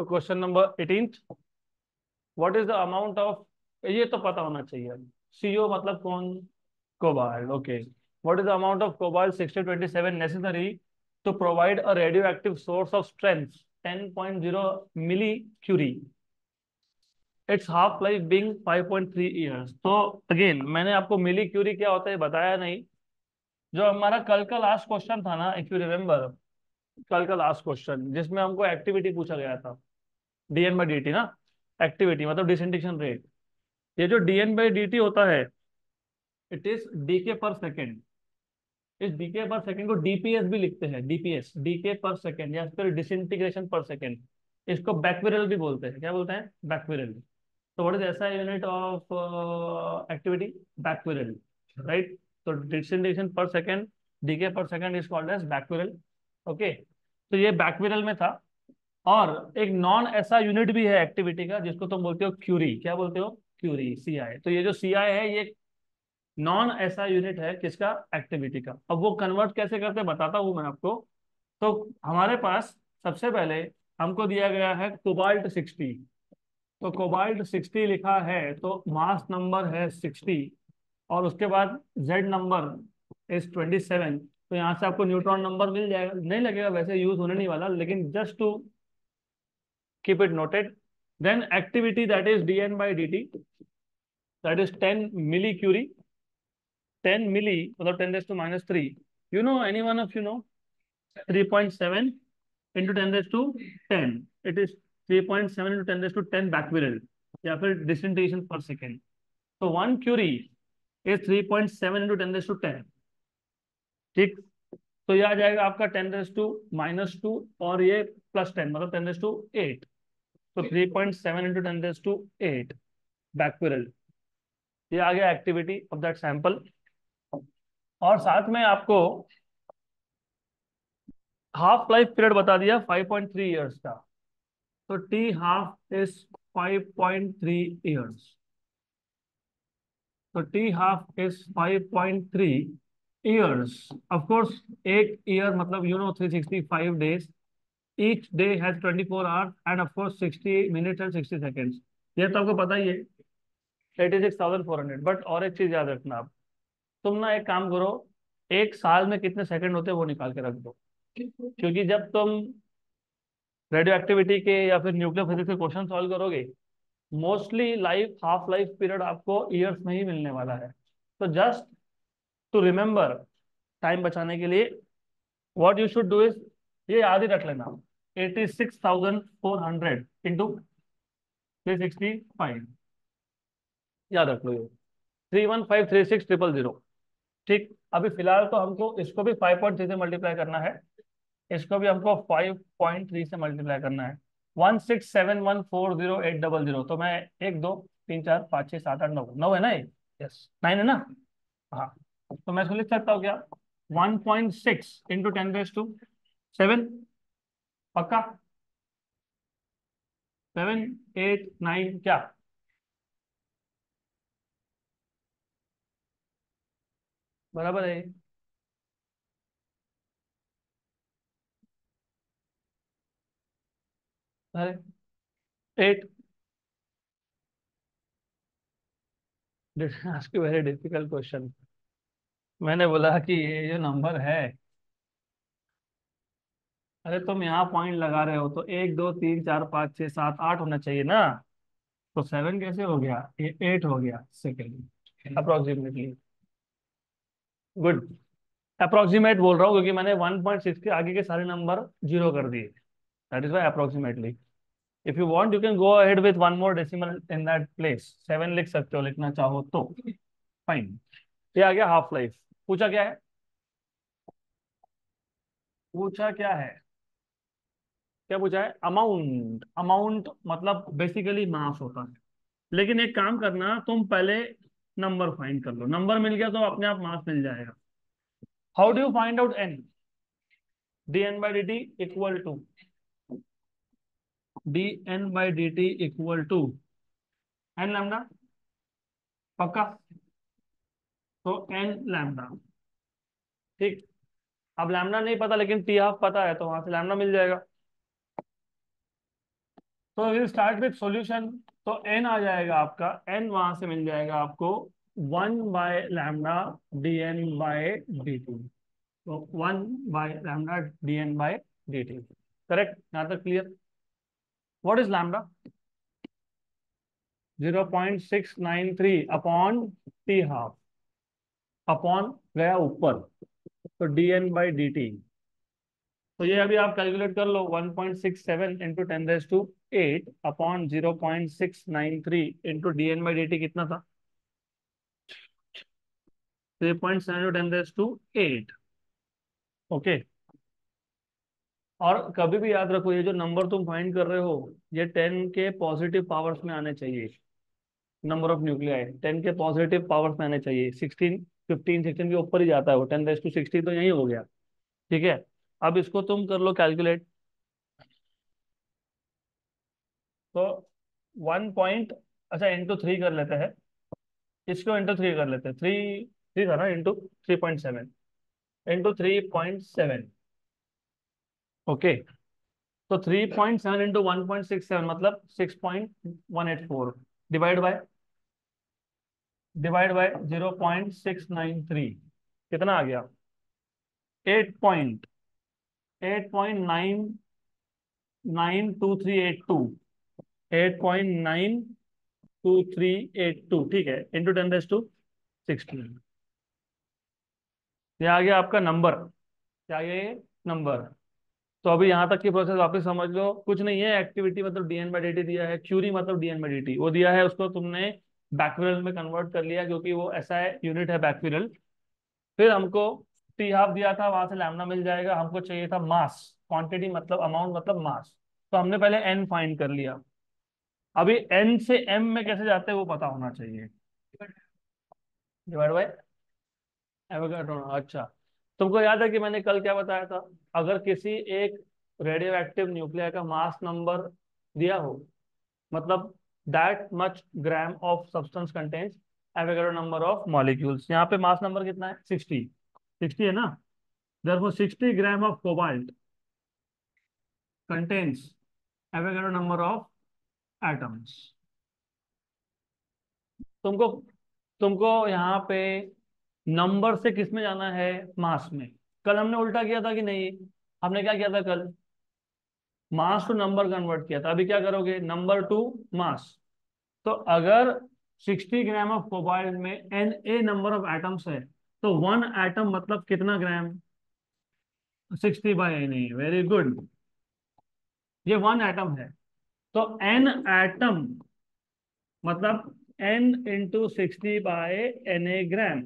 तो question number eighteen what is the amount of ये तो पता होना चाहिए सीओ e मतलब कौन cobalt okay what is the amount of cobalt 6027 necessary to provide a radio active source of strength 10.0 millicurie it's half life being 5.3 years तो again मैंने आपको मिली क्यूरी क्या होता है बताया नहीं जो हमारा कल का लास्ट क्वेश्चन था ना इफ यू रिमेम्बर कल का लास्ट क्वेश्चन जिसमें हमको एक्टिविटी पूछा गया था डीएन बाई डी ना एक्टिविटी मतलब डिसेंटेशन रेट ये जो डीएन बाई डी होता है इट इज डीके पर सेकेंड इस डीके पर सेकेंड को डीपीएस भी लिखते हैं डीपीएस डीके पर सेकेंड या फिर डिसइंटीग्रेशन पर सेकेंड इसको बैकविरल भी बोलते हैं क्या बोलते हैं बैकविरल तो what is S I unit of activity becquerel right तो disintegration per second decay per second is called as becquerel okay तो ये बैकविरल में था और एक नॉन ऐसा यूनिट भी है एक्टिविटी का जिसको तुम बोलते हो क्यूरी क्या बोलते हो क्यूरी सी आई तो ये जो सी आई है ये नॉन ऐसा यूनिट है किसका एक्टिविटी का अब वो कन्वर्ट कैसे करते बताता हूँ मैं आपको तो हमारे पास सबसे पहले हमको दिया गया है कोबाल्ट सिक्सटी तो कोबाल्ट सिक्सटी लिखा है तो मास नंबर है सिक्सटी और उसके बाद Z number is twenty seven तो यहाँ से आपको न्यूट्रॉन नंबर मिल जाएगा नहीं लगेगा वैसे यूज होने नहीं वाला लेकिन just to keep it noted. Then activity that is dn by dt, that is 10 millicurie, 10 milli, or 10 raised to minus 3. You know, any one of you know, 3.7 into 10 raised to 10. It is 3.7 into 10 raised to 10 becquerel, या फिर disintegration per second So one curie is 3.7 into 10 raised to 10. ठीक तो ये आ जाएगा आपका ten raise to minus two और ये प्लस टेन मतलब टेन रेस टू एट तो three point seven into ten raise to eight becquerel ये आ गया एक्टिविटी ऑफ दैट सैंपल और साथ में आपको हाफ लाइफ पीरियड बता दिया फाइव पॉइंट थ्री ईयर्स का तो T half is five point three years तो T half is five point three years of course एक ईयर मतलब you know three sixty five days each day has 24 hours and of course 60 minutes and 60 seconds ये तो आपको पता ही है 86400 but और एक चीज याद रखना आप तुम ना एक काम करो एक साल में कितने सेकंड होते हैं वो निकाल के रख दो क्योंकि जब तुम रेडियो एक्टिविटी के या फिर न्यूक्लियर फिजिक्स के क्वेश्चन सॉल्व करोगे mostly life half life period आपको ईयर्स में ही मिलने वाला है तो जस्ट टू रिमेम्बर टाइम बचाने के लिए what you should do is ये याद ही रख लेना 86,400 याद रख लो ये three one five three six triple zero ठीक अभी फिलहाल तो हमको इसको भी फाइव पॉइंट थ्री से मल्टीप्लाई करना है इसको भी हमको फाइव पॉइंट थ्री से मल्टीप्लाई करना है one six seven one four zero eight double zero तो मैं एक दो तीन चार पाँच छः सात आठ नौ नौ है ना ये यस नाइन है ना हाँ तो मैं इसको लिख सकता हूँ क्या one point six into ten to seven पक्का सेवन एट नाइन क्या बराबर है अरे एट वेरी डिफिकल्ट क्वेश्चन मैंने बोला कि ये जो नंबर है अरे तुम यहाँ पॉइंट लगा रहे हो तो एक दो तीन चार पाँच छः सात आठ होना चाहिए ना तो सेवन कैसे हो गया ए, एट हो गया सेकेंड अप्रोक्सीमेटली गुड अप्रोक्सीमेट बोल रहा हूँ क्योंकि मैंने वन पॉइंट सिक्स के आगे के सारे नंबर जीरो कर दिए that is why approximately if you want you can go ahead with one more decimal in that place seven लिख सकते हो लिखना चाहो तो फाइन ये आ गया हाफ लाइफ पूछा क्या है पूछा क्या है क्या पूछा है अमाउंट अमाउंट मतलब बेसिकली मास होता है लेकिन एक काम करना तुम पहले नंबर फाइंड कर लो नंबर मिल गया तो अपने आप मास मिल जाएगा how do you find out N D N by D T equal to D N by D T equal to N lambda पक्का तो एन लैमडा ठीक अब लैमडा नहीं पता लेकिन टी हाफ पता है तो वहां से लैमडा मिल जाएगा so will start with solution तो एन तो आ जाएगा आपका एन वहां से मिल जाएगा आपको one by lambda D N by D T तो one by lambda D N by D T correct यहां तक clear what is lambda zero point six nine three upon T half upon गया ऊपर तो D N by D T तो ये अभी आप कैलकुलेट कर लो 1.67 point six seven into ten raise to eight upon zero point six nine three into D N by D T कितना था three point seven into ten raise to eight okay और कभी भी याद रखो ये जो नंबर तुम फाइंड कर रहे हो ये 10 के पॉजिटिव पावर्स में आने चाहिए नंबर ऑफ न्यूक्लियाई 10 के पॉजिटिव पावर्स में आने चाहिए 16 15 16 के ऊपर ही जाता है वो 10 रेस टू सिक्सटीन तो यही हो गया ठीक है अब इसको तुम कर लो कैलकुलेट तो वन पॉइंट अच्छा इंटू थ्री कर लेते हैं इसको इंटू थ्री कर लेते हैं थ्री थ्री था ना into three point seven into three point seven okay तो three point seven into one point six seven मतलब six point one eight four divide by divide by zero point six nine three कितना आ गया eight point eight point nine nine two three eight two eight point nine two three eight two ठीक है into ten two sixteen ये आ गया आपका number क्या ये नंबर तो अभी यहां तक की प्रोसेस वापस समझ लो कुछ नहीं है एक्टिविटी मतलब डीएन बाई डी दिया है क्यूरी मतलब डीएन बाई डी वो दिया है उसको तुमने बैकविरल में कन्वर्ट कर लिया क्योंकि वो ऐसा है यूनिट है बैकविरल फिर हमको टी हाफ दिया था वहां से लैमडा मिल जाएगा हमको चाहिए था मास क्वांटिटी मतलब अमाउंट मतलब मास तो हमने पहले एन फाइंड कर लिया अभी एन से एम में कैसे जाते हैं वो पता होना चाहिए अच्छा तुमको याद है कि मैंने कल क्या बताया था अगर किसी एक रेडियो एक्टिव न्यूक्लिया का मास नंबर दिया हो मतलब that much gram of substance contains Avogadro number of molecules यहाँ पे मास नंबर कितना है सिक्सटी सिक्सटी है ना therefore sixty gram of cobalt contains Avogadro number of atoms तुमको तुमको यहाँ पे नंबर से किस में जाना है मास में कल हमने उल्टा किया था कि नहीं हमने क्या किया था कल मास टू नंबर कन्वर्ट किया था अभी क्या करोगे नंबर टू मास तो अगर 60 ग्राम ऑफ कोबाल्ट में N A number of atoms है तो वन एटम मतलब कितना gram sixty by N A very good ये वन एटम है तो एन एटम मतलब N into sixty by N A gram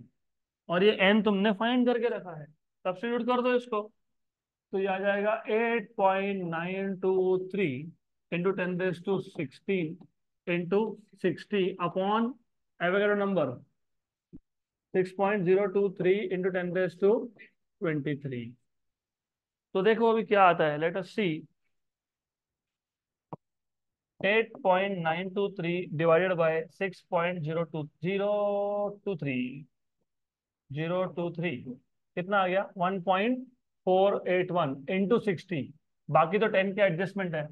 और ये एन तुमने फाइंड करके रखा है सब्सिट्यूट कर दो इसको तो ये आ जाएगा eight point nine two three into ten raise to sixteen into sixty upon Avogadro number 6.023 into 10 raised to 23 तो देखो अभी क्या आता है point nine two three divided by two three कितना आ गया 1.481 इनटू सिक्सटी बाकी तो टेन के एडजस्टमेंट है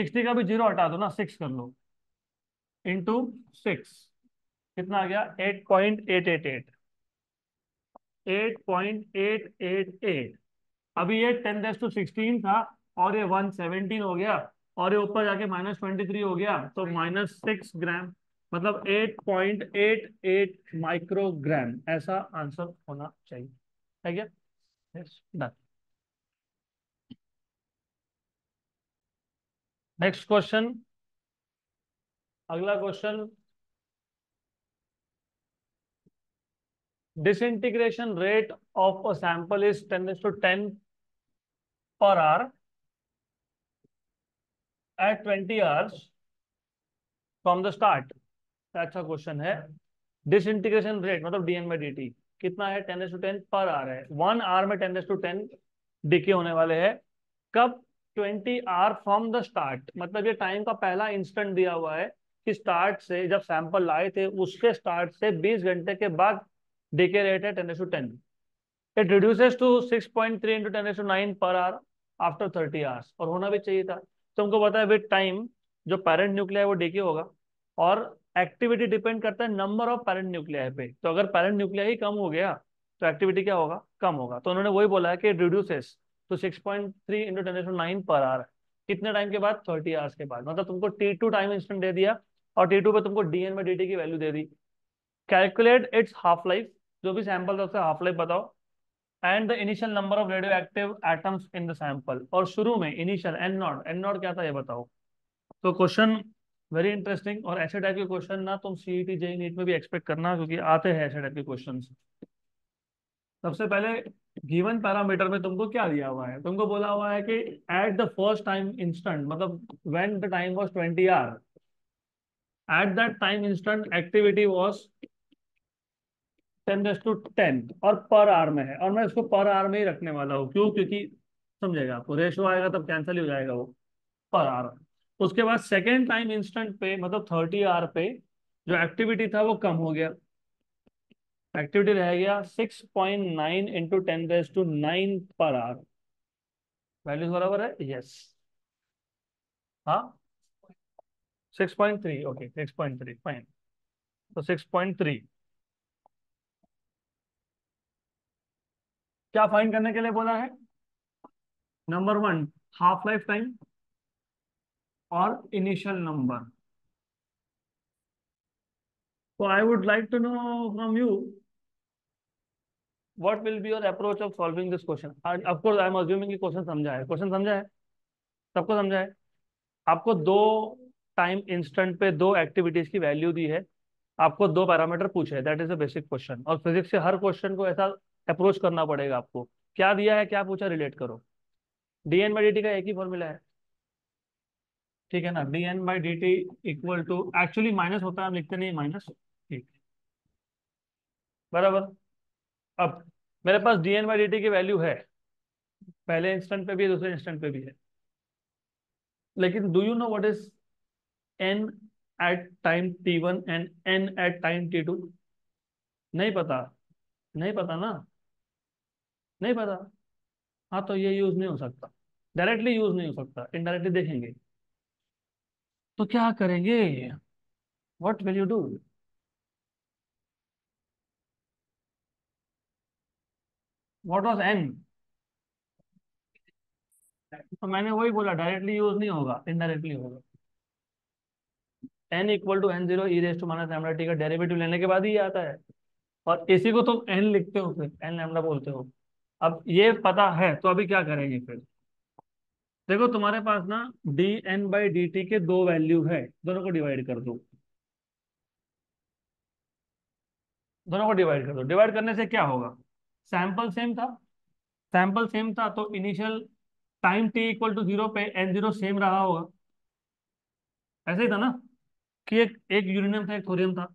सिक्सटी का भी जीरो हटा दो ना सिक्स कर लो इंटू सिक्स कितना आ गया eight point eight eight eight eight point eight eight eight अभी ये टेन डेस टू सिक्सटीन था और ये वन सेवनटीन हो गया और ये ऊपर जाके माइनस ट्वेंटी थ्री हो गया तो माइनस सिक्स ग्राम मतलब eight point eight eight microgram ऐसा आंसर होना चाहिए है क्या यस डन नेक्स्ट क्वेश्चन अगला question disintegration rate of a sample is 10 to 10 per hour at 20 hours from the start अच्छा क्वेश्चन है डिसइंटीग्रेशन रेट मतलब D N by D T कितना है ten S to ten per hour है one hour में ten S to ten decay होने वाले है कब twenty hour from the start मतलब ये टाइम का पहला इंस्टेंट दिया हुआ है कि स्टार्ट से जब सैंपल लाए थे उसके स्टार्ट से बीस घंटे के बाद decay rate ten 10 to ten it reduces to 6.3 into 10 to nine per hour after 30 hours और होना भी चाहिए था तो पता है विद टाइम जो पेरेंट न्यूक्लिया है वो डीके होगा और एक्टिविटी डिपेंड करता है नंबर ऑफ पेरेंट न्यूक्लिया पे तो अगर पेरेंट न्यूक्लिया ही कम हो गया तो एक्टिविटी क्या होगा कम होगा तो उन्होंने वही बोला है कि रिड्यूसेस तो 6.3 point three into ten nine per hour कितने टाइम के बाद 30 आवर्स के बाद मतलब तुमको टी टाइम इंस्टेंट दे दिया और टी टू पर तुमको डी एन में डी की वैल्यू दे दी कैलकुलेट इट्स हाफ लाइफ जो भी सैंपल था उसका हाफ लाइफ बताओ and the initial number of radioactive atoms in the sample और शुरू में initial N naught N naught क्या था ये बताओ तो क्वेश्चन वेरी इंटरेस्टिंग और ऐसे टाइप के क्वेश्चन ना तुम सी टी जेई नीट में भी एक्सपेक्ट करना क्योंकि आते हैं ऐसे टाइप के क्वेश्चन सबसे पहले गिवन पैरामीटर में तुमको क्या दिया हुआ है तुमको बोला हुआ है कि at the first time instant मतलब when the time was 20 hour at that time instant activity was ten raise to ten और पर आर में है और मैं इसको पर आर में ही रखने वाला हूँ क्यों क्योंकि समझेगा आपको रेशो आएगा तब कैंसिल ही हो जाएगा वो पर आर उसके बाद सेकेंड टाइम इंस्टेंट पे मतलब थर्टी आर पे जो एक्टिविटी था वो कम हो गया एक्टिविटी रह गया six point nine into ten raise to nine per hour values बराबर है यस yes. हाँ six point three okay six point three fine तो सिक्स पॉइंट थ्री क्या फाइंड करने के लिए बोला है number one half life time और इनिशियल नंबर तो I would like to know from you what will be your approach of solving this question And of course, I question समझा है क्वेश्चन समझा है सबको समझा है आपको दो टाइम इंस्टेंट पे दो एक्टिविटीज की वैल्यू दी है आपको दो पैरामीटर पूछे that is a basic question और फिजिक्स से हर क्वेश्चन को ऐसा अप्रोच करना पड़ेगा आपको क्या दिया है क्या पूछा रिलेट करो D N by D T का एक ही फॉर्मूला है ठीक है ना D N by D T equal to actually minus होता है हम लिखते नहीं माइनस ठीक बराबर अब मेरे पास D N by D T की वैल्यू है पहले इंस्टेंट पे भी है दूसरे इंस्टेंट पे भी है लेकिन do you know what is N at time T one and N at time T two नहीं पता नहीं पता ना नहीं पता हाँ तो ये यूज नहीं हो सकता डायरेक्टली यूज नहीं हो सकता इनडायरेक्टली देखेंगे तो क्या करेंगे what will you do what was N तो मैंने वही बोला डायरेक्टली यूज नहीं होगा इनडायरेक्टली होगा N equal to N zero E minus lambda T का डेरिवेटिव लेने के बाद ही आता है और इसी को तुम एन लिखते हो फिर एन लैमडा बोलते हो अब ये पता है तो अभी क्या करेंगे फिर देखो तुम्हारे पास ना D N by D T के दो वैल्यू है दोनों को डिवाइड कर दो दोनों को डिवाइड कर दो डिवाइड करने से क्या होगा सैंपल सेम था सैंपल सेम था तो initial time T equal to zero पे एन जीरो सेम रहा होगा ऐसे ही था ना कि एक एक यूरेनियम था एक थोरियम था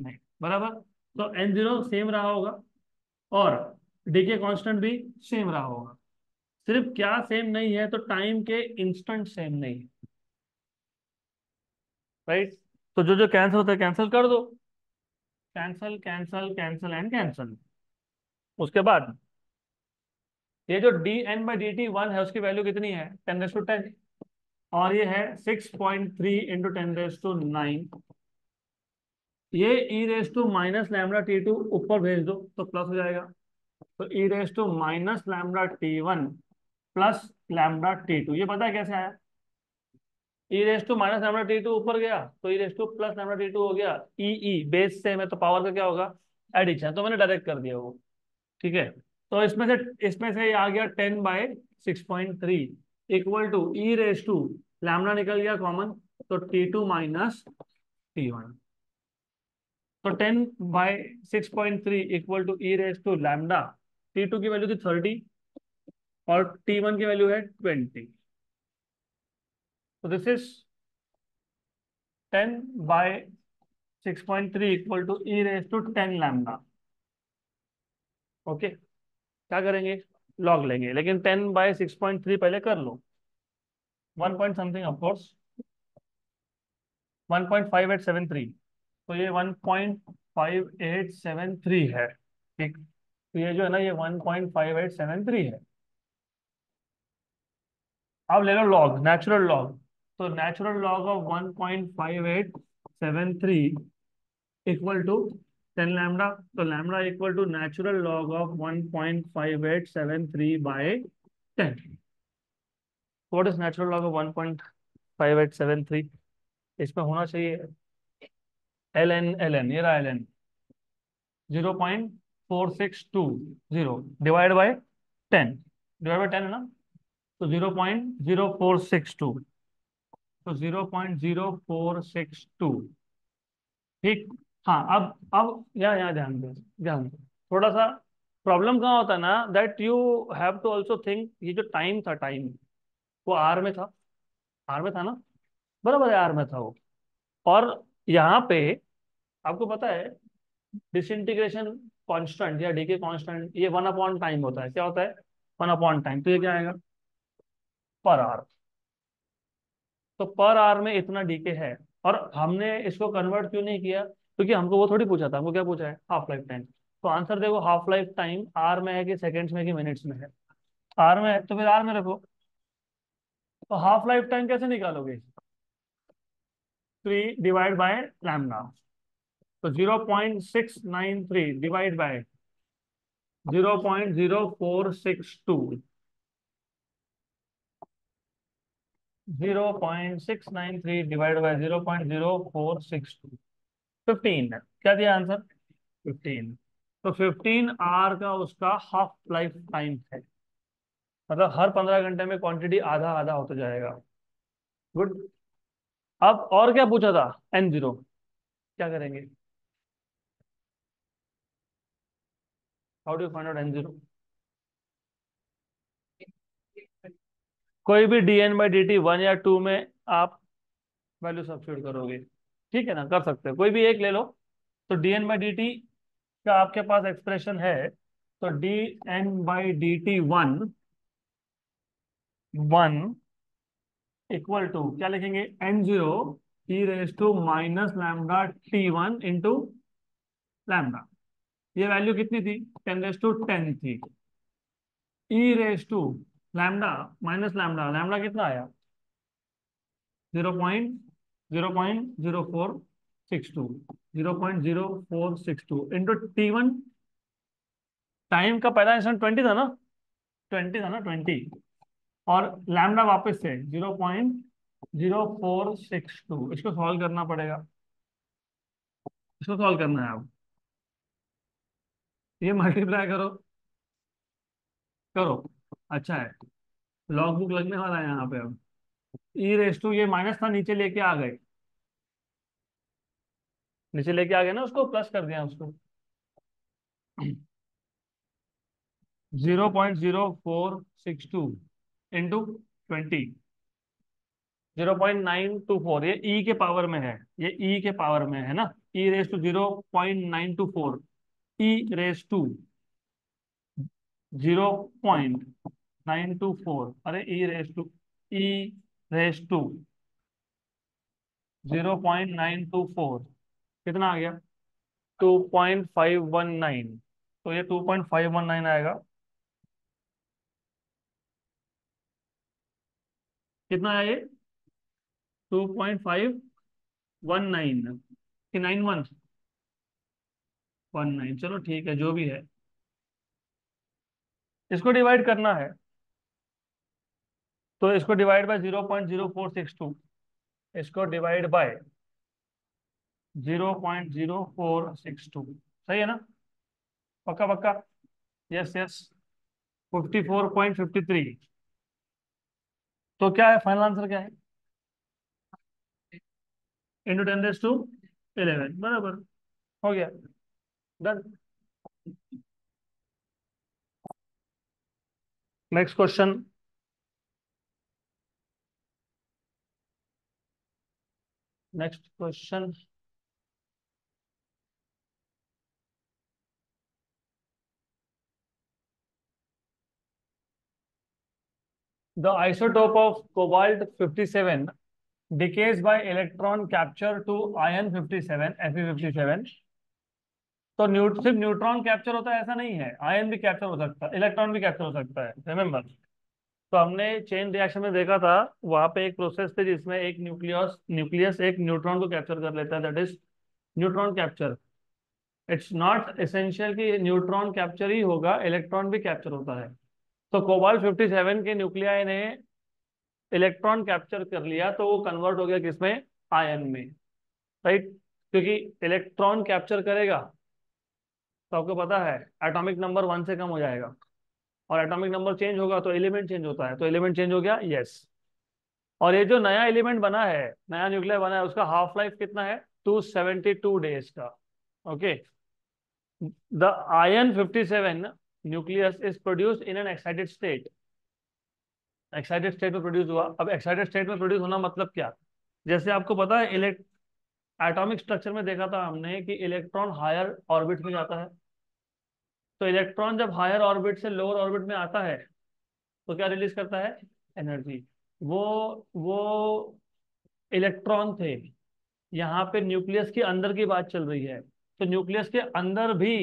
नहीं बराबर तो एन जीरो सेम रहा होगा और डीके कांस्टेंट भी सेम रहा होगा सिर्फ क्या सेम नहीं है तो टाइम के इंस्टेंट सेम नहीं है राइट right? तो जो जो कैंसिल होता है कैंसिल कर दो cancel cancel cancel and cancel उसके बाद ये जो D N by D T one है उसकी वैल्यू कितनी है टेन रेस टू टेन और ये है six point three into ten raise to nine ये E raise to minus lambda T two ऊपर भेज दो तो प्लस हो जाएगा तो E raise to minus lambda T one plus lambda T two ये पता है कैसे आया E raise to minus lambda T two ऊपर गया तो E raise to plus lambda T two हो गया ई ई बेस से मैं तो पावर का क्या होगा एडिशन तो मैंने डायरेक्ट कर दिया वो ठीक है तो इसमें से इसमें से आ गया ten by six point three equal to E raise to lambda निकल गया कॉमन तो T two minus T one तो 10 by 6.3 point three equal to E raise to lambda T two की वैल्यू थी थर्टी और टी वन की value है twenty तो this is 10 by 6.3 point three equal to E raise to ten lambda okay क्या करेंगे log लेंगे लेकिन 10 बाय 6.3 पहले कर लो 1 point something eight seven three तो ये 1.5873 है ठीक तो ये जो है ना ये 1.5873 है अब ले लो लॉग नेचुरल लॉग तो natural log of 1.5873 equal to 10 lambda तो lambda equal to natural log of 1.5873 by ten what is natural log of three इसमें होना चाहिए एल एन एल एन ये रहा L N zero point four six two zero divide by ten divide by ten है ना तो zero point zero four six two तो zero point zero four six two ठीक हाँ अब अब यहाँ यहाँ ध्यान दें ध्यान दें थोड़ा सा प्रॉब्लम कहाँ होता है ना that you have to also think ये जो टाइम था टाइम वो आर में था आर में था ना बराबर है आर में था वो और यहाँ पे आपको पता है डिसइंटीग्रेशन कांस्टेंट या डीके कांस्टेंट ये वन अपॉन टाइम होता है क्या होता है वन अपॉन टाइम तो ये क्या आएगा पर आर तो पर आर में इतना डीके है और हमने इसको कन्वर्ट क्यों नहीं किया क्योंकि तो हमको वो थोड़ी पूछा था हमको क्या पूछा है हाफ लाइफ टाइम तो आंसर देखो हाफ लाइफ टाइम आर में है कि सेकेंड्स में कि मिनट्स में है आर में है तो फिर आर में रखो तो हाफ लाइफ टाइम कैसे निकालोगे थ्री डिवाइड बाय लैमडा तो 0.693 डिवाइड बाय 0.0462 0.693 डिवाइड बाय 0.0462 15 क्या दिया आंसर 15 तो 15 आर का उसका हाफ लाइफ टाइम है मतलब हर 15 घंटे में क्वांटिटी आधा आधा होता जाएगा गुड अब और क्या पूछा था एन जीरो क्या करेंगे how do find out N zero कोई भी D N by D T one या टू में आप वैल्यू सब्सिट्यूट करोगे ठीक है ना कर सकते हो कोई भी एक ले लो तो D N by D T का आपके पास एक्सप्रेशन है तो D N by D T one one equal to क्या लिखेंगे N zero raise to minus lambda T one into lambda ये वैल्यू कितनी थी टेन रेस टू टेन थी E raise to lambda minus lambda lambda कितना आया zero point zero point zero four six two zero point zero four six two into T one time का पहला इंसान twenty था ना ट्वेंटी था ना ट्वेंटी और लैमडा वापस से zero point zero four six two इसको सॉल्व करना पड़ेगा इसको सॉल्व करना है आपको ये मल्टीप्लाई करो करो अच्छा है लॉग बुक लगने वाला है यहाँ पे अब ई रेस टू ये माइनस था नीचे लेके आ गए नीचे लेके आ गए ना उसको प्लस कर दिया उसको zero point zero four six two into twenty zero point nine two four ये ई e के पावर में है ये ई e के पावर में है ना E raise to zero point nine two four E raise to zero point nine two four अरे E raise to E raise to zero point nine two four कितना आ गया two point five one nine तो ये two point five one nine आएगा कितना आया ये two point five one nine nine one one nine चलो ठीक है जो भी है इसको डिवाइड करना है तो इसको divide by zero point zero four six two इसको divide by zero point zero four six two सही है ना पक्का पक्का yes yes fifty four point fifty three तो क्या है फाइनल आंसर क्या है into ten raise to eleven बराबर हो गया Done. Next question. Next question. The isotope of cobalt-57 decays by electron capture to iron-57, Fe-57, तो न्यूट, सिर्फ न्यूट्रॉन कैप्चर होता है ऐसा नहीं है आयन भी कैप्चर हो सकता है इलेक्ट्रॉन भी कैप्चर हो सकता है रिमेम्बर तो हमने चेन रिएक्शन में देखा था वहां पे एक प्रोसेस थे जिसमें एक न्यूक्लियस न्यूक्लियस एक न्यूट्रॉन को कैप्चर कर लेता है that is neutron capture it's not essential कि न्यूट्रॉन कैप्चर ही होगा इलेक्ट्रॉन भी कैप्चर होता है तो कोबाल 57 के न्यूक्लिया ने इलेक्ट्रॉन कैप्चर कर लिया तो वो कन्वर्ट हो गया किसमें आयन में राइट right? क्योंकि इलेक्ट्रॉन कैप्चर करेगा तो आपको पता है एटॉमिक नंबर वन से कम हो जाएगा और एटॉमिक नंबर चेंज होगा तो एलिमेंट चेंज होता है तो एलिमेंट चेंज हो गया यस yes. और ये जो नया एलिमेंट बना है नया न्यूक्लियर बना है उसका हाफ लाइफ कितना है टू सेवेंटी टू डेज का okay the iron fifty seven nucleus is produce in an excited state excited state में प्रोड्यूस हुआ अब एक्साइटेड स्टेट में प्रोड्यूस होना मतलब क्या जैसे आपको पता है इलेक्ट एटॉमिक स्ट्रक्चर में देखा था हमने कि इलेक्ट्रॉन हायर ऑर्बिट में जाता है तो इलेक्ट्रॉन जब हायर ऑर्बिट से लोअर ऑर्बिट में आता है तो क्या रिलीज करता है एनर्जी वो वो इलेक्ट्रॉन थे यहाँ पे न्यूक्लियस के अंदर की बात चल रही है तो न्यूक्लियस के अंदर भी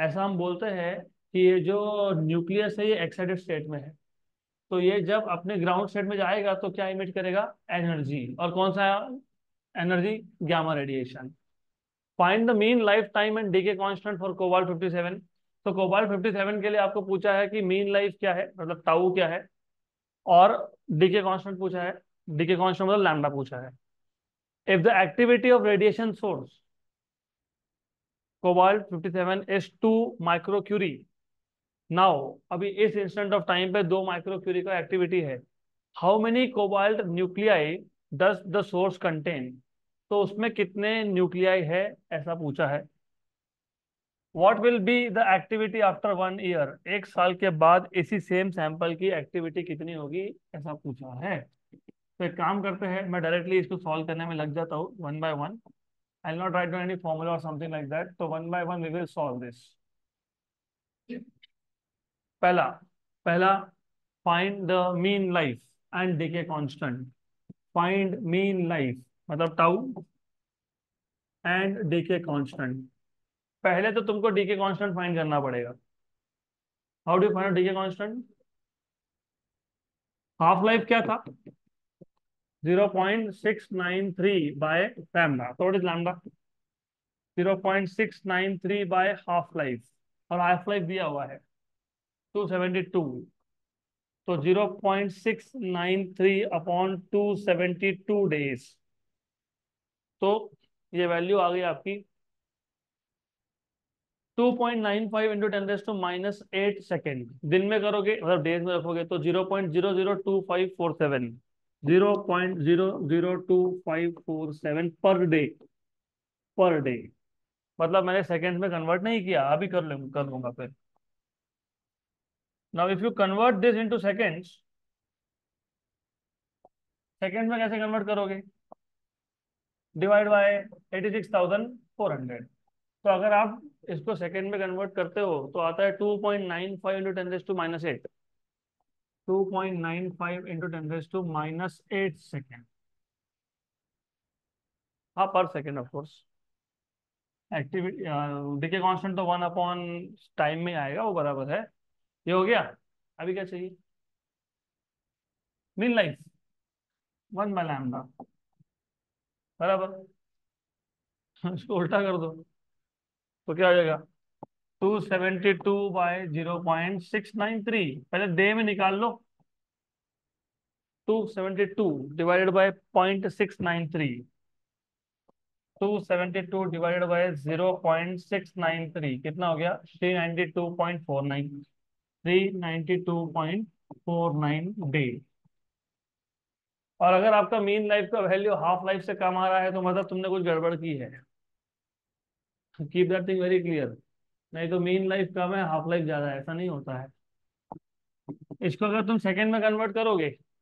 ऐसा हम बोलते हैं कि ये जो न्यूक्लियस है ये एक्साइटेड स्टेट में है तो ये जब अपने ग्राउंड स्टेट में जाएगा तो क्या इमिट करेगा एनर्जी और कौन सा energy energy gamma radiation. Find the mean lifetime and decay constant for cobalt 57. तो कोबाल्ट 57 के लिए आपको पूछा है कि मीन लाइफ क्या है मतलब टाउ क्या है और डीके कांस्टेंट पूछा है डीके कांस्टेंट मतलब लैम्डा पूछा है if the activity of radiation source cobalt 57 is two micro curie now अभी इस इंस्टेंट ऑफ टाइम पे दो माइक्रो क्यूरी का एक्टिविटी है how many cobalt nuclei does the source contain तो उसमें कितने न्यूक्लियाई है ऐसा पूछा है what will be the activity after one year एक साल के बाद इसी सेम सैंपल की एक्टिविटी कितनी होगी ऐसा पूछा है तो एक काम करते हैं मैं डायरेक्टली इसको सॉल्व करने में लग जाता हूँ one by one I not right any formula और समथिंग लाइक दैट तो one by one we will solve this पहला पहला find the mean life and decay constant find mean life मतलब टाउ एंड डीके कांस्टेंट पहले तो तुमको decay constant find करना पड़ेगा how do find decay constant half life क्या था 0.693 बाय लैम्डा तो what is lambda three by half life और हाफ लाइफ दिया हुआ है 272 तो three upon two seventy two days तो ये वैल्यू आ गई आपकी two point nine five into ten two minus eight second दिन में करोगे मतलब डेज में रखोगे तो zero point zero zero two five four seven zero point zero zero two five four seven per day per day मतलब मैंने second में कन्वर्ट नहीं किया अभी कर कर लूंगा फिर now if you convert this into seconds seconds में कैसे कन्वर्ट करोगे divide by eighty six thousand four hundred तो अगर आप इसको सेकंड में कन्वर्ट करते हो तो आता है two point nine five into ten raise to minus eight two point nine five into ten raise to minus eight second हाँ पर सेकेंड ऑफकोर्स एक्टिविटी देखिए कॉन्स्टेंट तो वन अपॉन टाइम में आएगा वो बराबर है ये हो गया अभी क्या चाहिए mean life one by lambda बराबर इसको उल्टा कर दो तो क्या हो जाएगा two seventy two by zero point six nine three पहले डे में निकाल लो two seventy two divided by point six nine three two seventy two divided by zero point six nine three कितना हो गया three ninety two point four nine 392.49 day और अगर आपका mean life का वैल्यू हाफ लाइफ से कम आ रहा है तो मतलब तुमने कुछ गड़बड़ की है keep that thing very clear नहीं तो मीन लाइफ कम है हाफ लाइफ ज्यादा ऐसा नहीं होता है इसको अगर तुम सेकंड में कन्वर्ट करोगे तो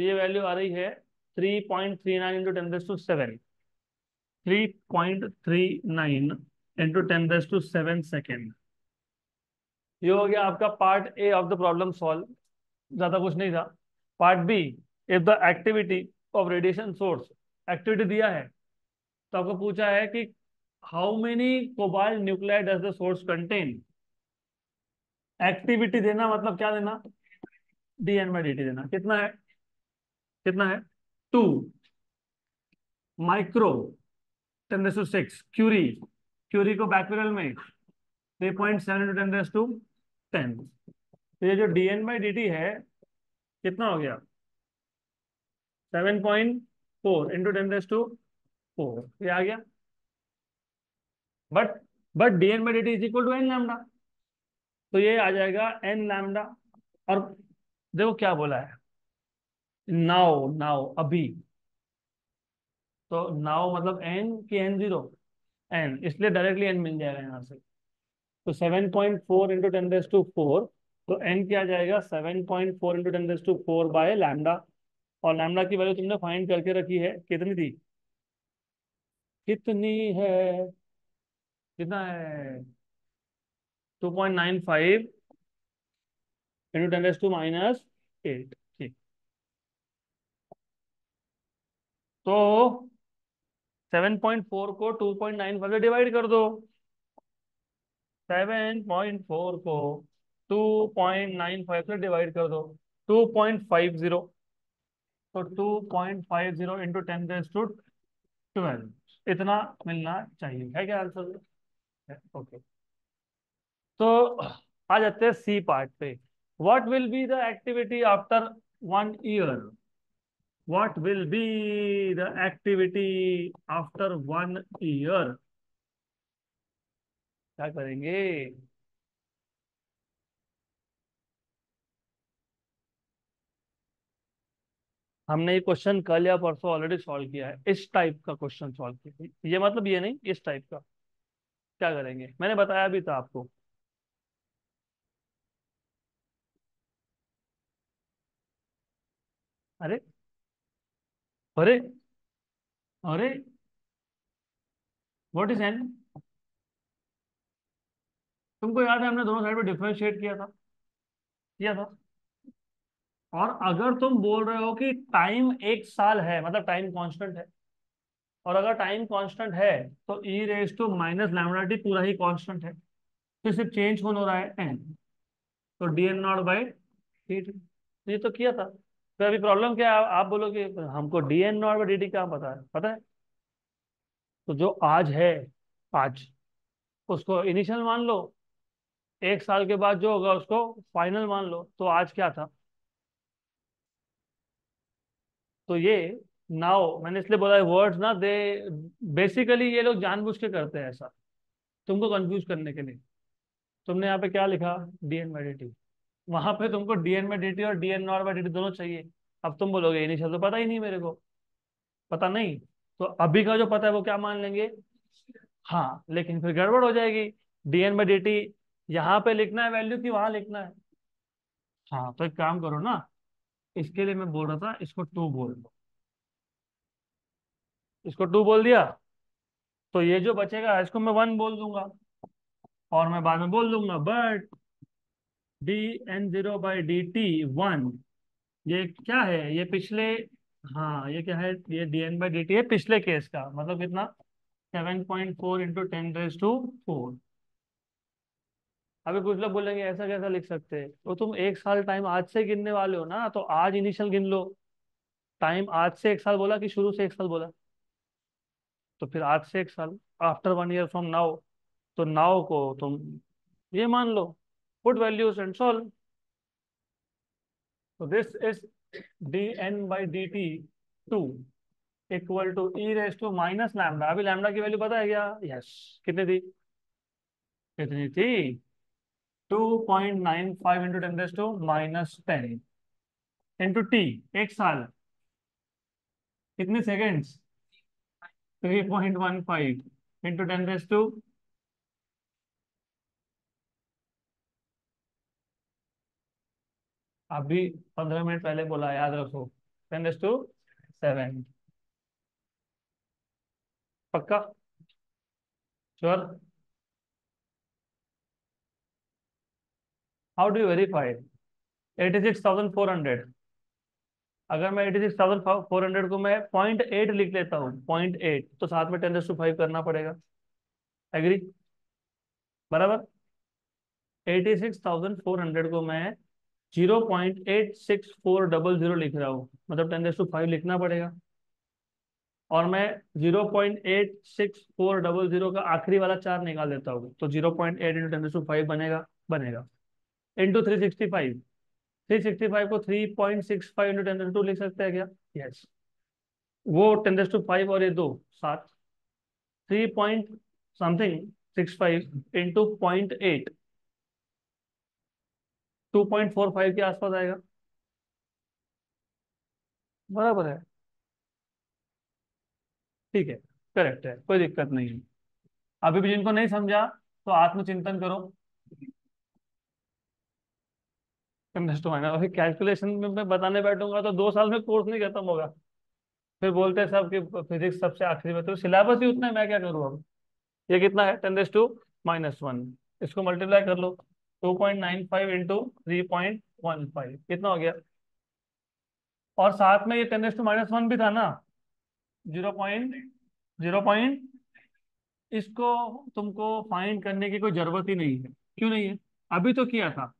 ये वैल्यू आ रही है three point three nine into ten दस to seven three point three nine into ten दस टू सेवन सेकेंड ये हो गया आपका part A of the problem solve ज्यादा कुछ नहीं था part B if the activity of radiation source activity दिया है तो आपको पूछा है कि how many cobalt nuclear does the source contain activity देना मतलब क्या देना डी एन बाई डी देना कितना है कितना है two micro ten to six curie curie को बैक्टीरियल में three point seven to ten to ten तो ये जो D N by D T है कितना हो गया seven point four into ten raise to four ये आ गया but but D N by D T is equal to N lambda तो ये आ जाएगा एन लैमडा और देखो क्या बोला है नाउ नाउ अभी तो नाउ मतलब एन की एन जीरो एन इसलिए डायरेक्टली एन मिल जाएगा यहां से तो seven point four into ten raise to four तो एन क्या जाएगा seven point four into ten raise to four by lambda और लैमडा की वैल्यू तुमने फाइंड करके रखी है कितनी थी कितनी है कितना है two point nine five into ten raise to minus eight ठीक तो सेवन पॉइंट फोर को टू पॉइंट नाइन फाइव से डिवाइड कर दो सेवन पॉइंट फोर को टू पॉइंट नाइन फाइव से डिवाइड कर दो टू पॉइंट फाइव जीरो तो two point five zero into ten to twelve इतना मिलना चाहिए है क्या आंसर ओके तो आ जाते हैं सी पार्ट पे what will be the activity after one year what will be the activity after one year क्या करेंगे हमने ये क्वेश्चन कल या परसों ऑलरेडी सॉल्व किया है इस टाइप का क्वेश्चन सॉल्व किया ये मतलब ये नहीं इस टाइप का क्या करेंगे मैंने बताया भी था आपको अरे अरे अरे व्हाट इज एन तुमको याद है हमने दोनों साइड पे डिफ्रेंशिएट किया था किया था और अगर तुम बोल रहे हो कि टाइम एक साल है मतलब टाइम कांस्टेंट है और अगर टाइम कांस्टेंट है तो E raise to minus lambda t पूरा ही कांस्टेंट है तो सिर्फ चेंज होने हो रहा है एन तो D N naught by D तो ये तो किया था तो अभी प्रॉब्लम क्या है आप बोलो कि हमको D N naught by D क्या पता है पता है तो जो आज है आज उसको इनिशियल मान लो एक साल के बाद जो होगा उसको फाइनल मान लो तो आज क्या था तो ये नाउ मैंने इसलिए बोला वर्ड्स ना दे बेसिकली ये लोग जानबूझ के करते हैं ऐसा तुमको कंफ्यूज करने के लिए तुमने यहाँ पे क्या लिखा डीएन बाई वहां पे तुमको डीएन बाई और डीएन नॉट बाई दोनों चाहिए अब तुम बोलोगे इनिशियल तो पता ही नहीं मेरे को पता नहीं तो अभी का जो पता है वो क्या मान लेंगे हाँ लेकिन फिर गड़बड़ हो जाएगी डीएन बाई डी यहाँ पे लिखना है वैल्यू कि वहां लिखना है हाँ तो एक काम करो ना इसके लिए मैं बोल रहा था इसको टू बोल दो इसको टू बोल दिया तो ये जो बचेगा इसको मैं वन बोल दूंगा और मैं बाद में बोल दूंगा but D N zero by D T one ये क्या है ये पिछले हाँ ये क्या है ये D N by D T है पिछले केस का मतलब कितना seven point four into ten to four अभी कुछ लोग बोलेंगे ऐसा कैसा लिख सकते हैं तो तुम एक साल टाइम आज से गिनने वाले हो ना तो आज इनिशियल गिन लो टाइम आज से एक साल बोला कि शुरू से एक साल बोला तो फिर आज से एक साल after one year from now तो नाउ को तुम ये मान लो पुट वैल्यूज एंड सॉल्व तो this is D N by D T to equal to E raise to minus lambda अभी लैमडा की वैल्यू पता है क्या यस yes. कितनी थी कितनी थी साल कितने seconds three point one five into ten raise to अभी पंद्रह मिनट पहले बोला याद रखो टेन रेस टू सेवन पक्का how do you verify eighty six thousand four hundred अगर मैं eighty six thousand four hundred को मैं पॉइंट एट लिख लेता हूँ पॉइंट एट तो साथ में टेन टू फाइव करना पड़ेगा एग्री बराबर eighty six thousand four hundred को मैं zero point eight six four double zero लिख रहा हूँ मतलब टेन टू फाइव लिखना पड़ेगा और मैं zero point eight six four double zero का आखिरी वाला चार निकाल देता हूँ तो zero point eight into ten to five बनेगा बनेगा into three sixty five three sixty five को three point six five into ten to लिख सकते हैं क्या यस yes. वो टेन टू फाइव और ये दो सात three point something six five into point eight two point four five के आसपास आएगा बराबर है ठीक है करेक्ट है कोई दिक्कत नहीं है अभी भी जिनको नहीं समझा तो आत्मचिंतन करो एमनेस्ट माइनस और फिर कैलकुलेशन में मैं बताने बैठूंगा तो दो साल में कोर्स नहीं खत्म होगा फिर बोलते हैं सब कि फिजिक्स सबसे आखिरी में तो सिलेबस ही उतना है मैं क्या करूँ अब ये कितना है टेन टू माइनस वन इसको मल्टीप्लाई कर लो two point nine five into three point one five कितना हो गया और साथ में ये टेन टू माइनस वन भी था ना जीरो पॉइंट जीरो पॉइंट इसको तुमको फाइंड करने की कोई जरूरत ही नहीं है क्यों नहीं है अभी तो किया था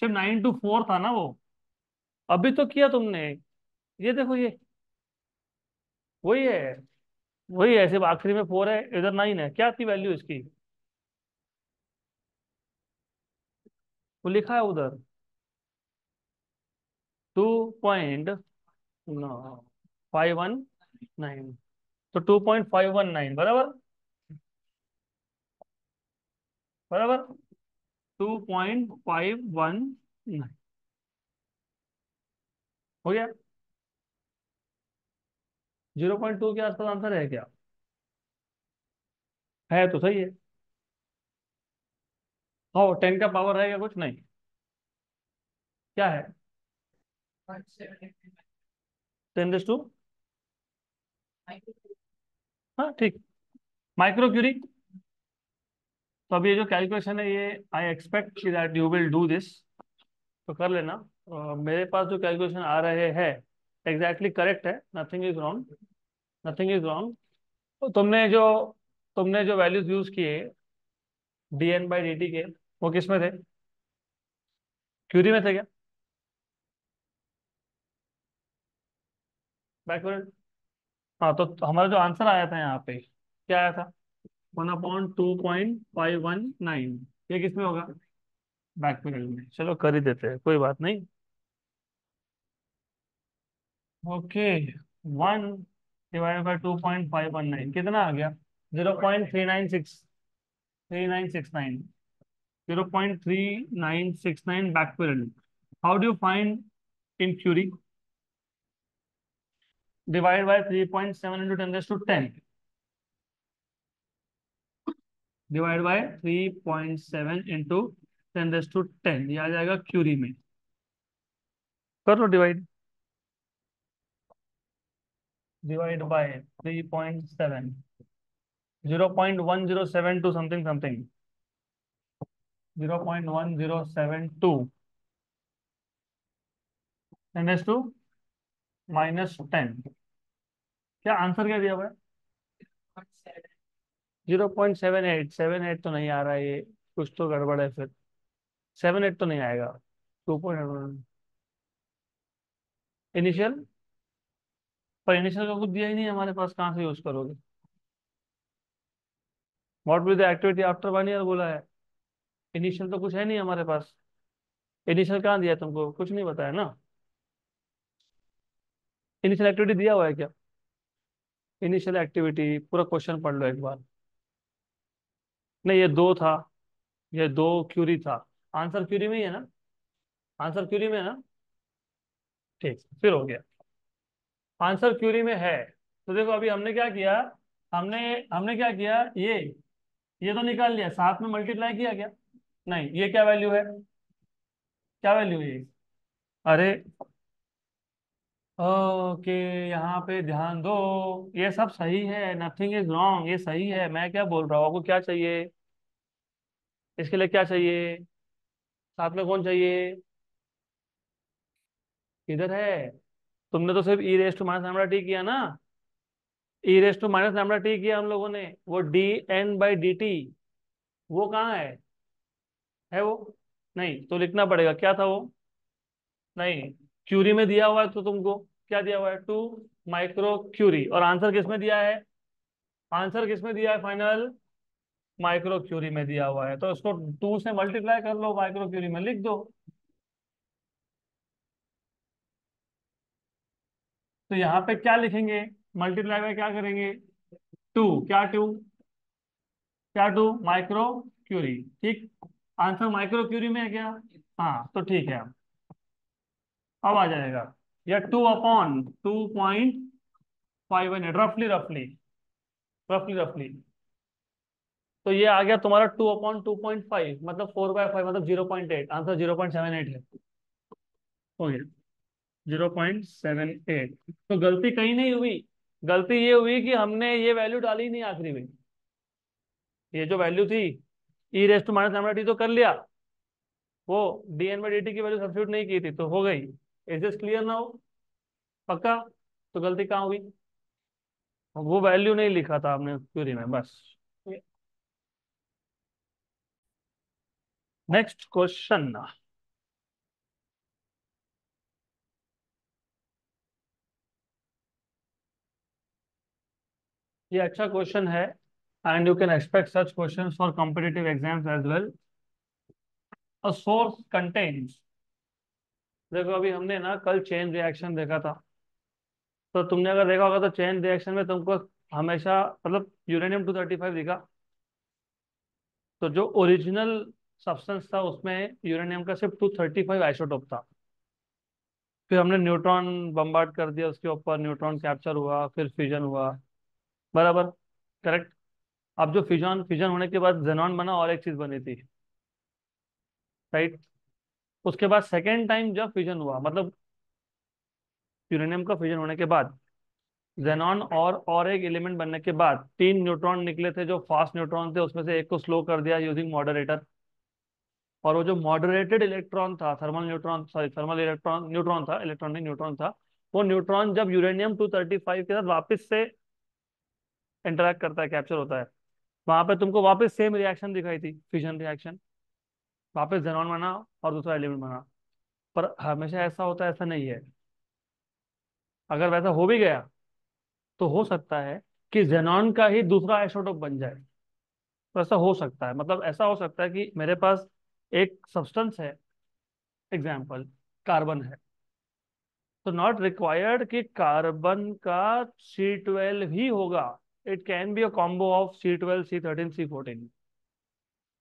सिर्फ नाइन टू फोर था ना वो अभी तो किया तुमने ये देखो ये वही है वही है सिर्फ आखिरी में फोर है इधर नाइन है क्या थी वैल्यू इसकी वो लिखा है उधर two point five one nine तो two point five one nine बराबर बराबर two point five one nine हो गया जीरो पॉइंट टू के आसपास आंसर है क्या है तो सही है हाँ टेन का पावर है या कुछ नहीं क्या है टेन डेज टू हाँ ठीक माइक्रो क्यूरी तो अब ये जो कैलकुलेशन है ये I expect that you will do this तो कर लेना uh, मेरे पास जो कैलकुलेशन आ रहे हैं एग्जैक्टली करेक्ट है nothing is wrong nothing is wrong तुमने जो तुमने जो वैल्यूज यूज किए D N by D T के वो किस में थे क्यूरी में थे क्या बैकवर्ड हाँ तो हमारा जो आंसर आया था यहाँ पे क्या आया था one upon two point five one nine ये किसमें होगा बैक पीरियड में चलो कर ही देते हैं कोई बात नहीं okay one divide by two point five one nine कितना आ गया zero point three nine six three nine six nine zero point three nine six nine back period how do find in curie divide by three point seven into ten to ten divide by three point seven into ten दस to ten ये आ जाएगा curie में कर लो divide divide by three point seven zero point one zero seven two something something zero point one zero seven two ten S to minus ten क्या answer क्या दिया हुआ है zero point seven eight seven eight तो नहीं आ रहा ये कुछ तो गड़बड़ है फिर सेवन एट तो नहीं आएगा टू पॉइंट इनिशियल पर इनिशियल का कुछ दिया ही नहीं हमारे पास कहाँ से यूज करोगे what will the activity after one year बोला है इनिशियल तो कुछ है नहीं हमारे पास इनिशियल कहाँ दिया तुमको कुछ नहीं बताया ना इनिशियल एक्टिविटी दिया हुआ है क्या इनिशियल एक्टिविटी पूरा क्वेश्चन पढ़ लो एक बार नहीं ये दो था ये दो क्यूरी था आंसर क्यूरी में ही है ना आंसर क्यूरी में है ना ठीक फिर हो गया आंसर क्यूरी में है तो देखो अभी हमने क्या किया हमने हमने क्या किया ये ये तो निकाल लिया साथ में मल्टीप्लाई किया गया नहीं ये क्या वैल्यू है क्या वैल्यू है ये अरे ओके यहाँ पे ध्यान दो ये सब सही है नथिंग इज रॉन्ग ये सही है मैं क्या बोल रहा हूँ आपको क्या चाहिए इसके लिए क्या चाहिए साथ में कौन चाहिए किधर है तुमने तो सिर्फ E raise to minus lambda T किया ना E raise to minus lambda T किया हम लोगों ने वो D N by D T वो कहाँ है है वो नहीं तो लिखना पड़ेगा क्या था वो नहीं क्यूरी में दिया हुआ है तो तुमको क्या दिया हुआ है टू माइक्रो क्यूरी और आंसर किसमें दिया है आंसर किसमें दिया है फाइनल माइक्रो क्यूरी में दिया हुआ है तो इसको टू से मल्टीप्लाई कर लो माइक्रो क्यूरी में लिख दो तो यहां पे क्या लिखेंगे मल्टीप्लाई में क्या करेंगे टू क्या टू क्या टू माइक्रो क्यूरी ठीक आंसर माइक्रो क्यूरी में है क्या हाँ तो ठीक है अब आ जाएगा या two upon two point five रफली रफली रफली रफली तो ये आ गया तुम्हारा to appoint two point five मतलब फोर बाय फाइव मतलब zero point eight answer zero point seven eight है जीरो पॉइंट सेवन एट तो गलती कहीं नहीं हुई गलती ये हुई कि हमने ये वैल्यू डाली नहीं आखिरी में ये जो वैल्यू थी E raise to minus lambda T तो कर लिया वो D N by D T की वैल्यू सब्सिट्यूट नहीं की थी तो हो गई इज दिस क्लियर ना हो पक्का तो गलती कहाँ हुई वो वैल्यू नहीं लिखा था आपने क्यूरी में बस नेक्स्ट क्वेश्चन ये अच्छा क्वेश्चन है and you can expect such question for competitive exam as well A source contains. देखो अभी हमने ना कल चेन रिएक्शन देखा था तो तुमने अगर देखा होगा तो चेन रिएक्शन में तुमको हमेशा मतलब यूरेनियम टू थर्टी फाइव दिखा तो जो ओरिजिनल सब्सटेंस था उसमें यूरेनियम का सिर्फ टू थर्टी फाइव आइसोटोप था फिर हमने न्यूट्रॉन बम्बार्ड कर दिया उसके ऊपर न्यूट्रॉन कैप्चर हुआ फिर फ्यूजन हुआ बराबर करेक्ट अब जो फ्यूजन फ्यूजन होने के बाद जेनॉन बना और एक चीज बनी थी राइट उसके बाद सेकेंड टाइम जब फ्यूजन हुआ मतलब यूरेनियम का फ्यूजन होने के बाद जेनॉन और और एक एलिमेंट बनने के बाद तीन न्यूट्रॉन निकले थे जो फास्ट न्यूट्रॉन थे उसमें से एक को स्लो कर दिया यूजिंग मॉडरेटर और वो जो मॉडरेटेड इलेक्ट्रॉन था thermal neutron sorry thermal electron neutron था इलेक्ट्रॉनिक न्यूट्रॉन था वो न्यूट्रॉन जब यूरेनियम 235 के साथ वापस से इंटरेक्ट करता है कैप्चर होता है वहां पे तुमको वापस सेम रिएक्शन दिखाई थी फ्यूजन रिएक्शन वापस जेनॉन बना और दूसरा एलिमेंट बना पर हमेशा ऐसा होता है ऐसा नहीं है अगर वैसा हो भी गया तो हो सकता है कि जेनॉन का ही दूसरा आइसोटोप बन जाए तो ऐसा हो सकता है मतलब ऐसा हो सकता है कि मेरे पास एक सब्सटेंस है एग्जाम्पल कार्बन है तो नॉट रिक्वायर्ड कि कार्बन का सी ट्वेल्व ही होगा it can be a combo of C twelve C thirteen C fourteen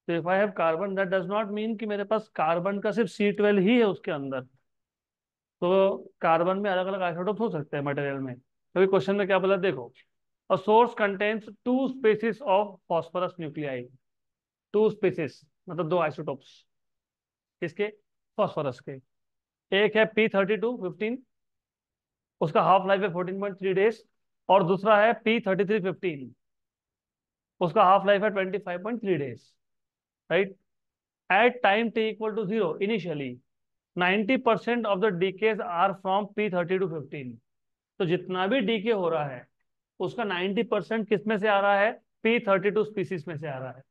तो if I have carbon that does not mean कि मेरे पास कार्बन का सिर्फ सी ट्वेल्व ही है उसके अंदर तो कार्बन में अलग अलग आइसोटोप हो सकते हैं मटेरियल में क्योंकि तो क्वेश्चन में क्या बोला देखो a source contents two species of phosphorus nuclei two species मतलब दो आइसोटोप्स किसके फॉस्फोरस के एक है पी थर्टी टू फिफ्टीन उसका हाफ लाइफ है फोर्टीन पॉइंट थ्री डेज और दूसरा है पी थर्टी थ्री फिफ्टीन उसका हाफ लाइफ है twenty five point three days right at time T equal to zero initially ninety percent of the decays are from P thirty two fifteen तो जितना भी decay हो रहा है उसका ninety percent किस में से आ रहा है पी थर्टी टू स्पीसीज में से आ रहा है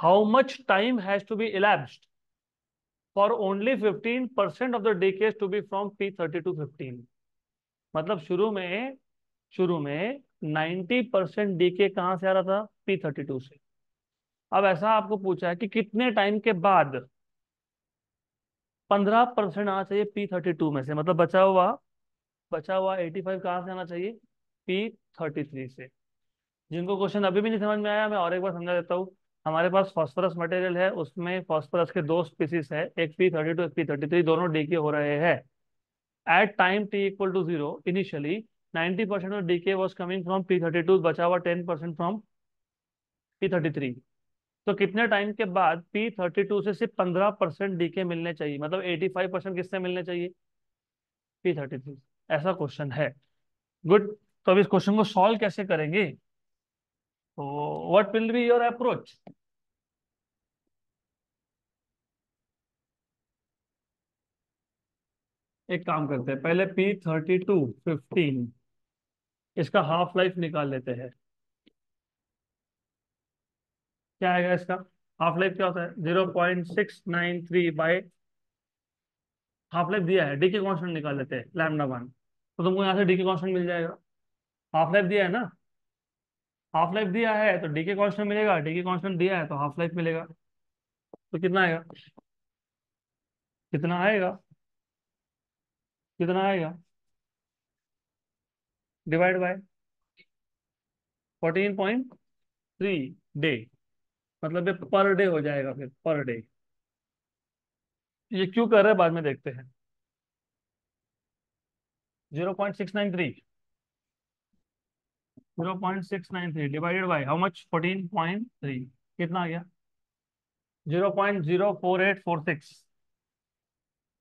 how much time has to be elapsed for only 15% of the decades to be from P30 to 15 मतलब शुरू में शुरू में 90% परसेंट डी के कहाँ से आ रहा था पी थर्टी टू से अब ऐसा आपको पूछा है कि कितने टाइम के बाद पंद्रह परसेंट आना चाहिए पी थर्टी टू में से मतलब बचा हुआ बचा हुआ एटी फाइव कहाँ से आना चाहिए पी थर्टी थ्री से जिनको क्वेश्चन अभी भी नहीं समझ में आया मैं और एक बार समझा देता हूँ हमारे पास फॉस्फरस मटेरियल है उसमें फॉस्फरस के दो स्पीसीज है एक पी थर्टी टू एक पी थर्टी थ्री दोनों डीके हो रहे हैं at time T equal to zero initially ninety percent of decay was coming from P thirty two बचा हुआ ten percent from P thirty three तो कितने टाइम के बाद पी थर्टी टू से सिर्फ पंद्रह परसेंट डीके मिलने चाहिए मतलब एटी फाइव परसेंट किससे मिलने चाहिए पी थर्टी थ्री ऐसा क्वेश्चन है गुड तो अब इस क्वेश्चन को सॉल्व कैसे करेंगे what will be your approach? एक काम करते हैं पहले पी थर्टी टू फिफ्टीन इसका हाफ लाइफ निकाल लेते हैं क्या आएगा इसका हाफ लाइफ क्या होता है zero point six nine three by half life दिया है डी के कॉन्स्टेंट निकाल लेते हैं लैमडा वन तो तुमको यहाँ से डी के कॉन्स्टेंट मिल जाएगा हाफ लाइफ दिया है ना हाफ लाइफ दिया है तो डी के कॉन्स्टेंट मिलेगा डी के कॉन्स्टेंट दिया है तो हाफ लाइफ मिलेगा तो कितना आएगा कितना आएगा कितना आएगा divide by fourteen point three day मतलब ये पर डे हो जाएगा फिर पर डे ये क्यों कर रहे हैं बाद में देखते हैं zero point six nine three zero point six nine three divided by how much fourteen point three कितना आ गया zero point zero four eight four six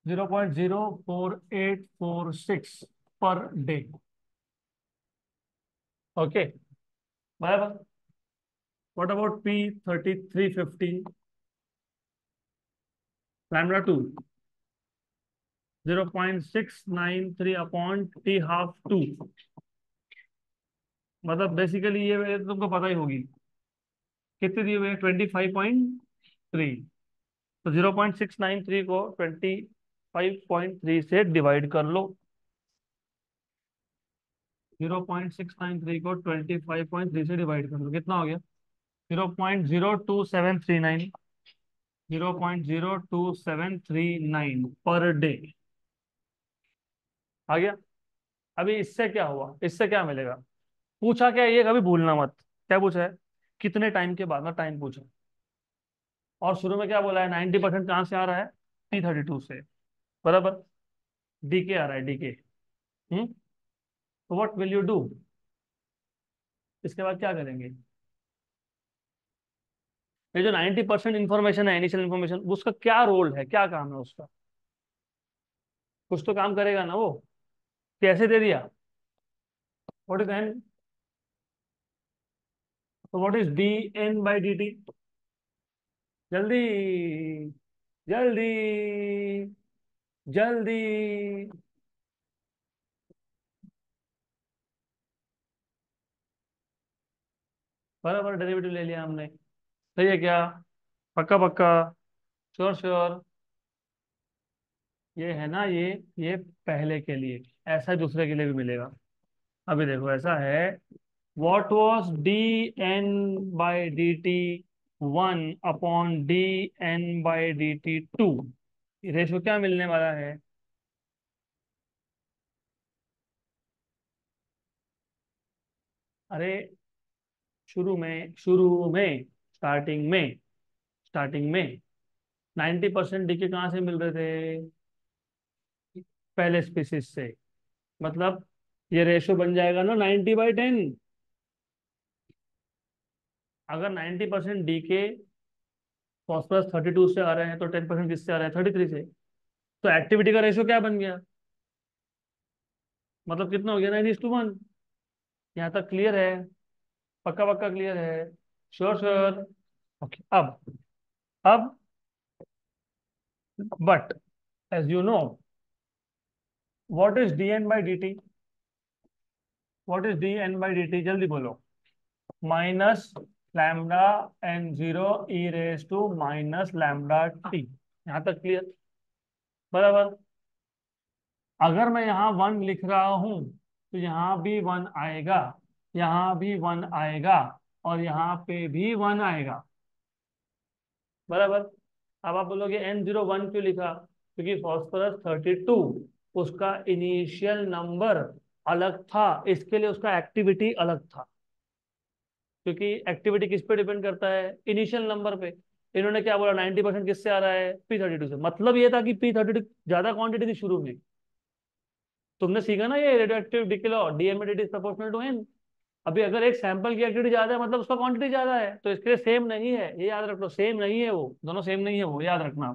zero point zero four eight four six per day okay बराबर what about P thirty three fifty lambda two zero point six nine three upon T half two मतलब basically ये तो तुमको पता ही होगी कितने दिए हुए ट्वेंटी फाइव पॉइंट थ्री तो zero point six nine three को ट्वेंटी फाइव पॉइंट थ्री से डिवाइड कर लो zero point six nine three को ट्वेंटी फाइव पॉइंट थ्री से डिवाइड कर लो कितना हो गया zero point zero two seven three nine zero point zero two seven three nine per day आ गया अभी इससे क्या हुआ इससे क्या मिलेगा पूछा क्या ये कभी भूलना मत क्या पूछा है कितने टाइम के बाद ना टाइम पूछा और शुरू में क्या बोला है नाइन्टी परसेंट कहाँ से आ रहा है टी थर्टी टू से बराबर डी के आ रहा है डी के हम्म? तो वट विल यू डू इसके बाद क्या करेंगे ये जो नाइन्टी परसेंट इन्फॉर्मेशन है इनिशियल इन्फॉर्मेशन उसका क्या रोल है क्या काम है उसका कुछ तो काम करेगा ना वो कैसे दे दिया वॉट इज तो what is D N by D T जल्दी जल्दी जल्दी बराबर डेरिवेटिव ले लिया हमने सही है क्या पक्का पक्का श्योर श्योर ये है ना ये ये पहले के लिए ऐसा दूसरे के लिए भी मिलेगा अभी देखो ऐसा है what was dn by dt 1 upon D N by D T two ratio क्या मिलने वाला है अरे शुरू में शुरू में स्टार्टिंग में स्टार्टिंग में 90 परसेंट डीके कहा कहाँ से मिल रहे थे पहले स्पीसीज से मतलब ये रेशो बन जाएगा ना 90 बाई टेन अगर 90 परसेंट डी के फॉस्फरस 32 से आ रहे हैं तो 10 परसेंट किससे आ रहे हैं 33 से तो एक्टिविटी का रेशियो क्या बन गया मतलब कितना हो गया नाइन इज टू वन यहाँ तक क्लियर है पक्का पक्का क्लियर है श्योर श्योर ओके अब अब but as you know what is D N by D T what is D N by D T जल्दी बोलो minus lambda N zero E raise to minus lambda T यहां तक clear बराबर अगर मैं यहाँ वन लिख रहा हूं तो यहाँ भी वन आएगा यहाँ भी वन आएगा और यहाँ पे भी वन आएगा बराबर अब आप बोलोगे एन जीरो वन क्यों लिखा क्योंकि फॉस्फोरस थर्टी टू उसका इनिशियल नंबर अलग था इसके लिए उसका एक्टिविटी अलग था क्योंकि एक्टिविटी किस पे डिपेंड करता है इनिशियल नंबर पे इन्होंने क्या बोला नाइन्टी परसेंट किससे आ रहा है पी थर्टी टू से मतलब ये था कि पी थर्टी टू ज्यादा क्वांटिटी थी शुरू में तुमने सीखा ना ये रेडियो एक्टिव डिकिलो डीएमएड इज प्रोपोर्शनल टू एन अभी अगर एक सैंपल की एक्टिविटी ज्यादा है मतलब उसका क्वांटिटी ज्यादा है तो इसके लिए सेम नहीं है ये याद रख लो सेम नहीं है वो दोनों सेम नहीं है वो याद रखना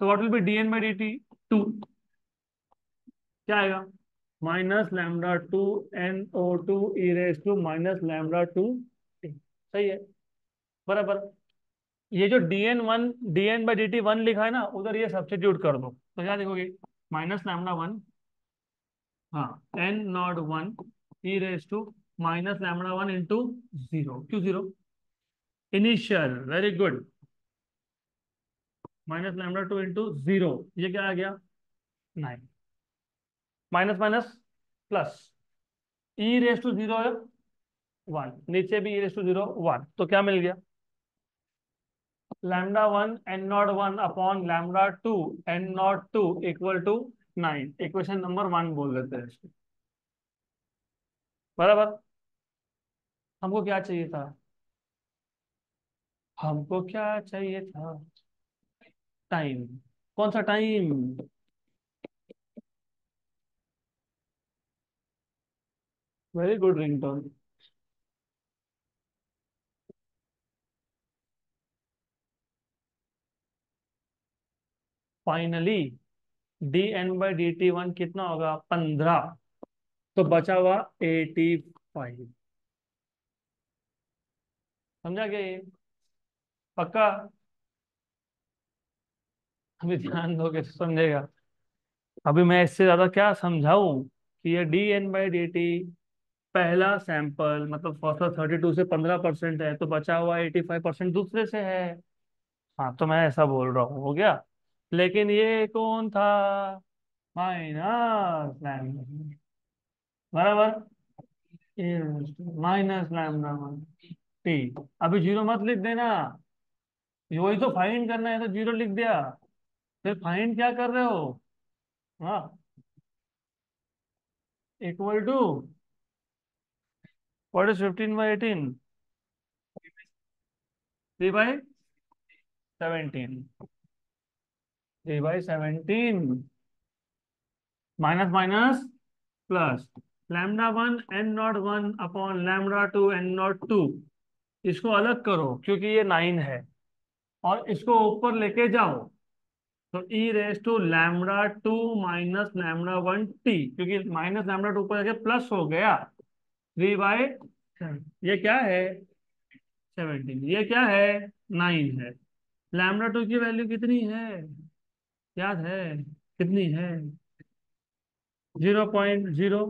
तो what will be D N by D T two क्या आएगा minus lambda two N O two E raise to minus lambda two सही है बराबर ये जो D N one D N by D T one लिखा है ना उधर ये सब्सिट्यूट कर दो तो क्या देखोगे माइनस लैमडा वन हाँ N not one E raise to minus lambda one into zero क्यों zero initial very good minus lambda two into zero ये क्या आ गया nine minus minus plus E raise to zero one नीचे भी raise to zero one तो क्या मिल गया lambda one N not one upon lambda two N not two equal to nine equation number one बोल देते हैं इसको बराबर हमको क्या चाहिए था हमको क्या चाहिए था टाइम कौन सा time very good ringtone finally D N by D T one कितना होगा पंद्रह तो बचा हुआ एटी फाइव समझा गया ये पक्का अभी ध्यान दोगे तो समझेगा अभी मैं इससे ज्यादा क्या समझाऊ कि ये D N by D T पहला सैंपल मतलब फॉसला थर्टी टू से पंद्रह परसेंट है तो बचा हुआ एटी फाइव परसेंट दूसरे से है हाँ तो मैं ऐसा बोल रहा हूँ हो गया लेकिन ये कौन था माइनस लैम्डा बराबर माइनस लैम्डा टी अभी जीरो मत लिख देना वही तो फाइंड करना है तो जीरो लिख दिया फिर फाइंड क्या कर रहे हो हाँ equal to what is fifteen by eighteen three by seventeen three by seventeen minus minus plus lambda one N not one upon lambda two N not two इसको अलग करो क्योंकि ये नाइन है और इसको ऊपर लेके जाओ तो E raise to lambda two minus lambda one T क्योंकि माइनस लैमडा टू ऊपर जाके प्लस हो गया थ्री बाई ये क्या है सेवनटीन ये क्या है नाइन है लैमडा टू की वैल्यू कितनी है याद है कितनी है zero point zero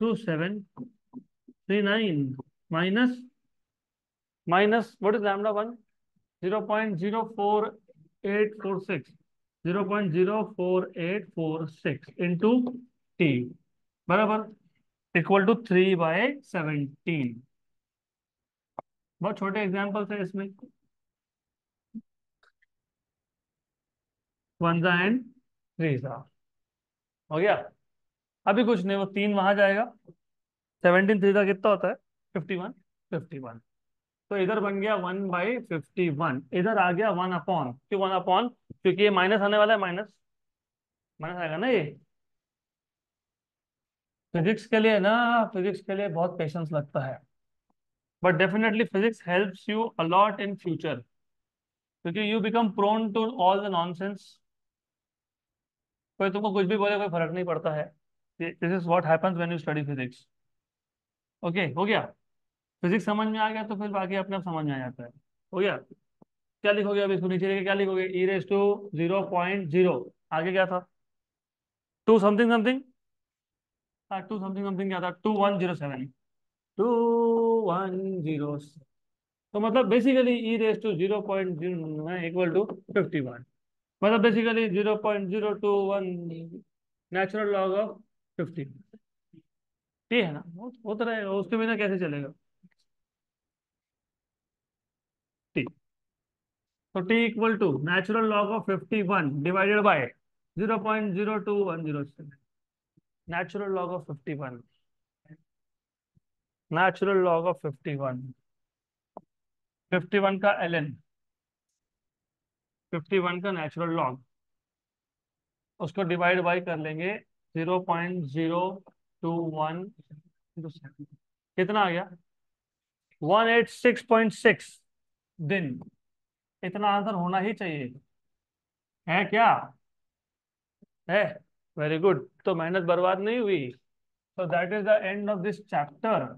two seven three nine minus minus what is lambda one zero point zero four eight four six zero point zero four eight four six into T बराबर equal to three by seventeen बहुत छोटे examples है इसमें Vanaja and थ्रीजा हो गया अभी कुछ नहीं वो तीन वहां जाएगा सेवनटीन थ्री थ्रीजा कितना होता है फिफ्टी वन फिफ्टी वन तो इधर बन गया वन बाई फिफ्टी वन इधर आ गया वन अपॉन क्यों वन अपॉन क्योंकि ये माइनस आने वाला है माइनस माइनस आएगा ना ये फिजिक्स के लिए ना फिजिक्स के लिए बहुत पेशेंस लगता है but definitely physics helps you a lot in future क्योंकि you become prone to all the nonsense कोई तुमको कुछ भी बोले कोई फर्क नहीं पड़ता है this is what happens when you study physics okay हो गया फिजिक्स समझ में आ गया तो फिर बाकी अपने आप समझ में आ जाता है हो गया क्या लिखोगे अभी इसको नीचे लेके क्या लिखोगे E raise to zero point zero आगे क्या था two something something two something something क्या था two one zero seven two one zero तो मतलब basically E raise to zero point zero equal to fifty one मतलब basically zero point zero two one natural log of fifty ठीक है ना वो तो रहेगा उसके बिना कैसे चलेगा तो T equal to natural log of fifty one divided by zero point zero two one zero natural log of fifty one natural log of fifty one fifty one का एल एन फिफ्टी वन का natural log उसको divide by कर लेंगे zero point zero two one कितना आ गया one eight six point six दिन इतना आंसर होना ही चाहिए है क्या है वेरी गुड तो मेहनत बर्बाद नहीं हुई so that is the end of this chapter